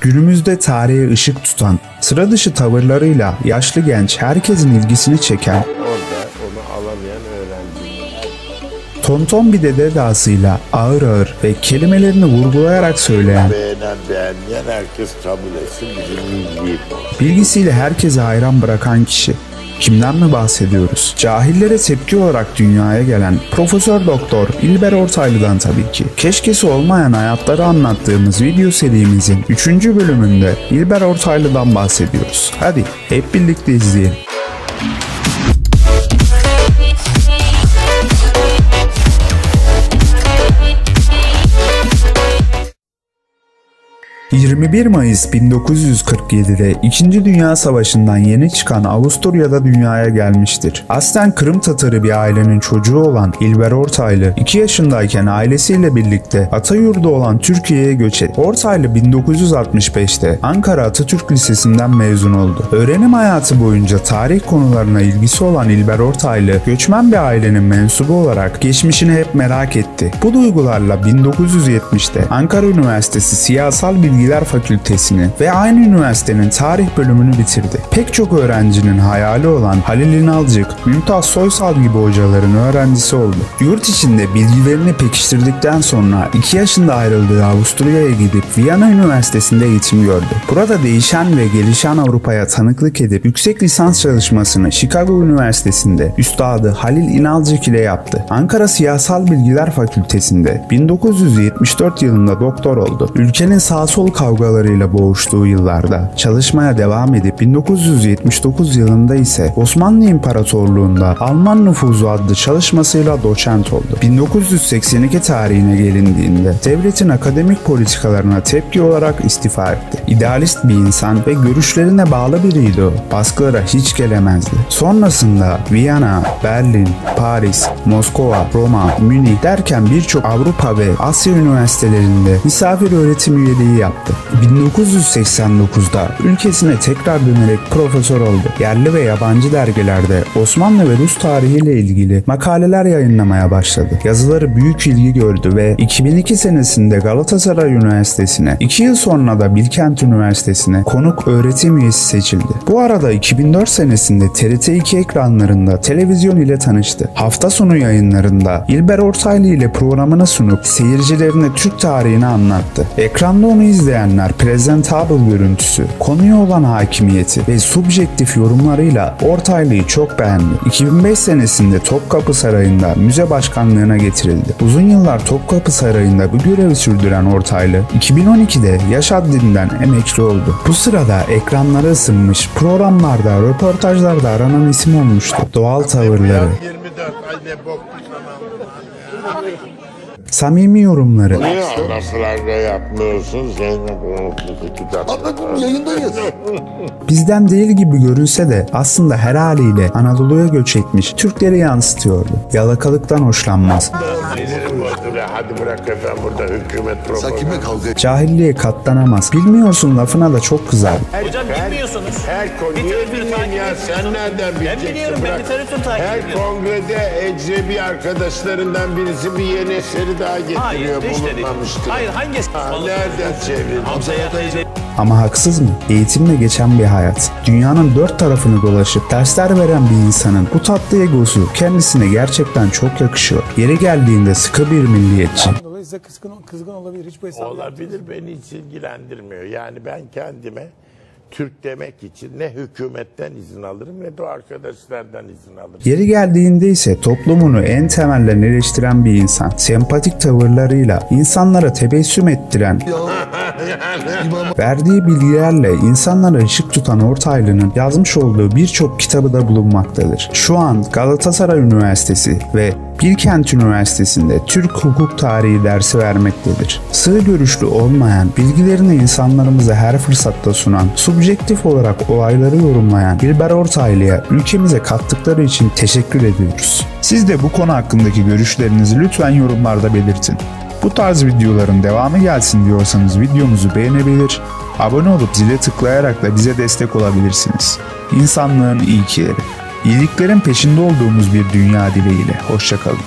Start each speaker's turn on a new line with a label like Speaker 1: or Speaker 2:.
Speaker 1: Günümüzde tarihe ışık tutan, sıra dışı tavırlarıyla yaşlı genç herkesin ilgisini çeken
Speaker 2: Orada onu alamayan öğrenci.
Speaker 1: tonton bir dede edasıyla ağır ağır ve kelimelerini vurgulayarak söyleyen,
Speaker 2: Beğenen beğenmeyen herkes kabul etsin bizim milli
Speaker 1: bilgisiyle herkese hayran bırakan kişi. Kimden mi bahsediyoruz? Cahillere tepki olarak dünyaya gelen Profesör Doktor İlber Ortaylı'dan tabii ki. Keşkesi olmayan hayatları anlattığımız video serimizin 3. bölümünde İlber Ortaylı'dan bahsediyoruz. Hadi hep birlikte izleyelim. ...21 Mayıs 1947'de 2. Dünya Savaşı'ndan yeni çıkan Avusturya'da dünyaya gelmiştir. Aslen Kırım Tatarı bir ailenin çocuğu olan İlber Ortaylı 2 yaşındayken ailesiyle birlikte ata yurdu olan Türkiye'ye göç etti. Ortaylı 1965'te Ankara Atatürk Lisesi'nden mezun oldu. Öğrenim hayatı boyunca tarih konularına ilgisi olan İlber Ortaylı göçmen bir ailenin mensubu olarak geçmişini hep merak etti. Bu duygularla 1970'te Ankara Üniversitesi Siyasal Bilgiler Fakültesini ve aynı üniversitenin tarih bölümünü bitirdi. Pek çok öğrencinin hayali olan Halil İnalcık, Mümtaz Soysal gibi hocaların öğrencisi oldu. Yurt içinde bilgilerini pekiştirdikten sonra 2 yaşında ayrıldığı Avusturya'ya gidip Viyana Üniversitesi'nde eğitim gördü. Burada değişen ve gelişen Avrupa'ya tanıklık edip yüksek lisans çalışmasını Chicago Üniversitesi'nde Üstadı Halil İnalcık ile yaptı. Ankara Siyasal Bilgiler Fakültesi'nde 1974 yılında doktor oldu. Ülkenin sağ sol kavgalarıyla boğuştuğu yıllarda çalışmaya devam edip 1979 yılında ise Osmanlı İmparatorluğu'nda Alman nüfuzu adlı çalışmasıyla doçent oldu. 1982 tarihine gelindiğinde devletin akademik politikalarına tepki olarak istifa etti. İdealist bir insan ve görüşlerine bağlı biriydi o. Baskılara hiç gelemezdi. Sonrasında Viyana, Berlin, Paris, Moskova, Roma, Münih derken birçok Avrupa ve Asya üniversitelerinde misafir öğretim üyeliği yaptı. 1989'da ülkesine tekrar dönerek profesör oldu. Yerli ve yabancı dergilerde Osmanlı ve Rus tarihiyle ilgili makaleler yayınlamaya başladı. Yazıları büyük ilgi gördü ve 2002 senesinde Galatasaray Üniversitesi'ne, 2 yıl sonra da Bilkent Üniversitesi'ne konuk öğretim üyesi seçildi. Bu arada 2004 senesinde TRT2 ekranlarında televizyon ile tanıştı. Hafta sonu yayınlarında İlber Ortaylı ile programını sunup seyircilerine Türk tarihini anlattı. Ekranda onu izleyenler presentable görüntüsü, konuya olan hakimiyeti ve subjektif yorumlarıyla Ortaylı'yı çok beğendi. 2005 senesinde Topkapı Sarayı'nda müze başkanlığına getirildi. Uzun yıllar Topkapı Sarayı'nda bu görevi sürdüren Ortaylı, 2012'de yaş haddinden emekli oldu. Bu sırada ekranlara ısınmış, programlarda, röportajlarda aranan isim olmuştu. Doğal tavırları,
Speaker 2: 24 ay ne bok kanal.
Speaker 1: Samimi yorumları,
Speaker 2: Niye franga yapmıyorsun? Zeynep Umutlu
Speaker 3: yayındayız.
Speaker 1: bizden değil gibi görünse de aslında her haliyle Anadolu'ya göç etmiş Türkleri yansıtıyordu. Yalakalıktan hoşlanmaz.
Speaker 2: Hadi bırak efendim burada hükümet
Speaker 3: Sen
Speaker 2: propaganda.
Speaker 3: kimle kavga et?
Speaker 1: Cahilliğe katlanamaz. Bilmiyorsun lafına da çok kızar.
Speaker 4: Hocam bilmiyorsunuz.
Speaker 2: Her konu niye
Speaker 4: takip
Speaker 2: ya sen nereden
Speaker 4: Ben
Speaker 2: bileceksin?
Speaker 4: biliyorum ben
Speaker 2: Bırak.
Speaker 4: literatür takip
Speaker 2: Her
Speaker 4: ediyorum.
Speaker 2: kongrede ecnebi arkadaşlarından birisi bir yeni eseri daha
Speaker 4: Hayır
Speaker 2: getiriyor
Speaker 4: değil.
Speaker 2: bulunmamıştır.
Speaker 4: Hayır hangi
Speaker 2: Ha, nereden çevirdin?
Speaker 4: Hamza'ya teyze
Speaker 1: Ama haksız mı? Eğitimle geçen bir hayat. Dünyanın dört tarafını dolaşıp dersler veren bir insanın bu tatlı egosu kendisine gerçekten çok yakışıyor. Yeri geldiğinde sıkı bir milliyetçi.
Speaker 5: Dolayısıyla kızgın, kızgın olabilir. Hiç bu hesabı
Speaker 2: Olabilir beni hiç ilgilendirmiyor. Yani ben kendime Türk demek için ne hükümetten izin alırım ne de arkadaşlardan izin alırım.
Speaker 1: Yeri geldiğinde ise toplumunu en temelden eleştiren bir insan. Sempatik tavırlarıyla insanlara tebessüm ettiren, verdiği bilgilerle insanlara ışık tutan Ortaylı'nın yazmış olduğu birçok kitabı da bulunmaktadır. Şu an Galatasaray Üniversitesi ve Bilkent Üniversitesi'nde Türk hukuk tarihi dersi vermektedir. Sığ görüşlü olmayan, bilgilerini insanlarımıza her fırsatta sunan, subjektif olarak olayları yorumlayan İlber Ortaylı'ya ülkemize kattıkları için teşekkür ediyoruz. Siz de bu konu hakkındaki görüşlerinizi lütfen yorumlarda belirtin. Bu tarz videoların devamı gelsin diyorsanız videomuzu beğenebilir, abone olup zile tıklayarak da bize destek olabilirsiniz. İnsanlığın ilkeleri. İyiliklerin peşinde olduğumuz bir dünya dileğiyle. Hoşçakalın.